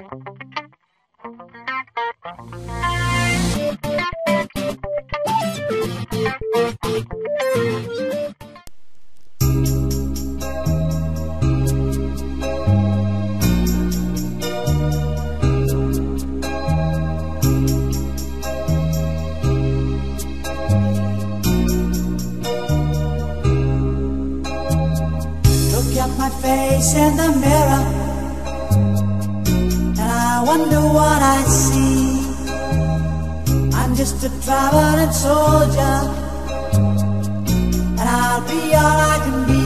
Look at my face in the mirror, wonder what I see. I'm just a traveling soldier, and I'll be all I can be.